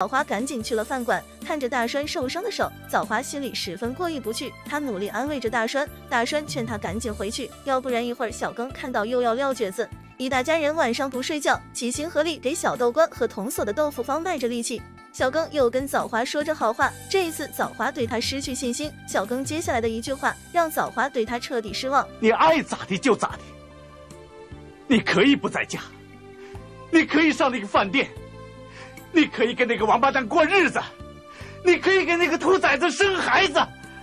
枣花赶紧去了饭馆，看着大栓受伤的手，枣花心里十分过意不去。她努力安慰着大栓，大栓劝她赶紧回去，要不然一会儿小刚看到又要撂蹶子。一大家人晚上不睡觉，齐心合力给小豆官和童锁的豆腐坊卖着力气。小刚又跟枣花说着好话，这一次枣花对他失去信心。小刚接下来的一句话让枣花对他彻底失望：你爱咋地就咋地，你可以不在家，你可以上那个饭店。你可以跟那个王八蛋过日子，你可以跟那个兔崽子生孩子。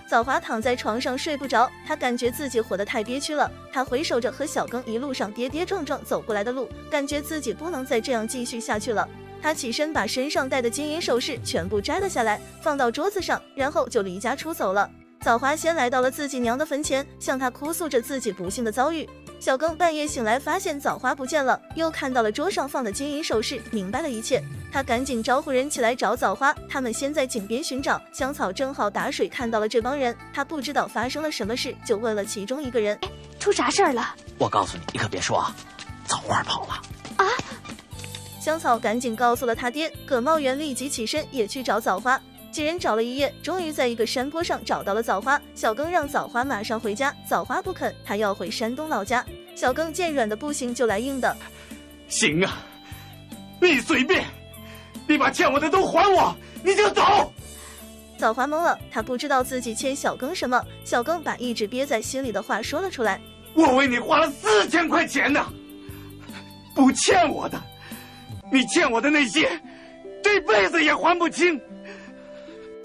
枣花躺在床上睡不着，她感觉自己活得太憋屈了。她回首着和小庚一路上跌跌撞撞走过来的路，感觉自己不能再这样继续下去了。她起身把身上戴的金银首饰全部摘了下来，放到桌子上，然后就离家出走了。枣花先来到了自己娘的坟前，向她哭诉着自己不幸的遭遇。小刚半夜醒来，发现枣花不见了，又看到了桌上放的金银首饰，明白了一切。他赶紧招呼人起来找枣花，他们先在井边寻找。香草正好打水，看到了这帮人，他不知道发生了什么事，就问了其中一个人：“出啥事儿了？”我告诉你，你可别说啊，枣花跑了。啊！香草赶紧告诉了他爹，葛茂元立即起身也去找枣花。几人找了一夜，终于在一个山坡上找到了枣花。小庚让枣花马上回家，枣花不肯，他要回山东老家。小庚见软的不行，就来硬的。行啊，你随便。你把欠我的都还我，你就走。枣花懵了，他不知道自己欠小庚什么。小庚把一直憋在心里的话说了出来：“我为你花了四千块钱呢，不欠我的，你欠我的那些，这辈子也还不清。”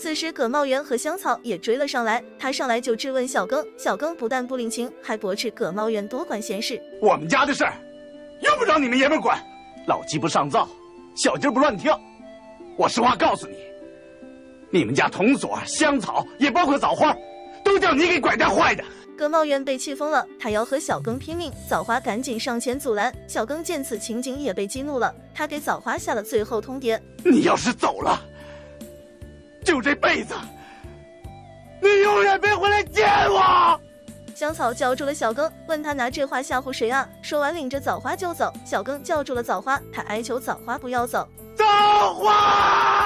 此时，葛茂元和香草也追了上来，他上来就质问小庚，小庚不但不领情，还驳斥葛茂元多管闲事。我们家的事儿，用不着你们爷们管，老鸡不上灶，小鸡不乱跳。我实话告诉你，你们家铜锁、香草，也包括枣花，都叫你给拐带坏的。葛茂元被气疯了，他要和小庚拼命。枣花赶紧上前阻拦。小庚见此情景也被激怒了，他给枣花下了最后通牒：你要是走了，就这辈子，你永远别回来见我。香草叫住了小庚，问他拿这话吓唬谁啊？说完领着枣花就走。小庚叫住了枣花，他哀求枣花不要走。枣花。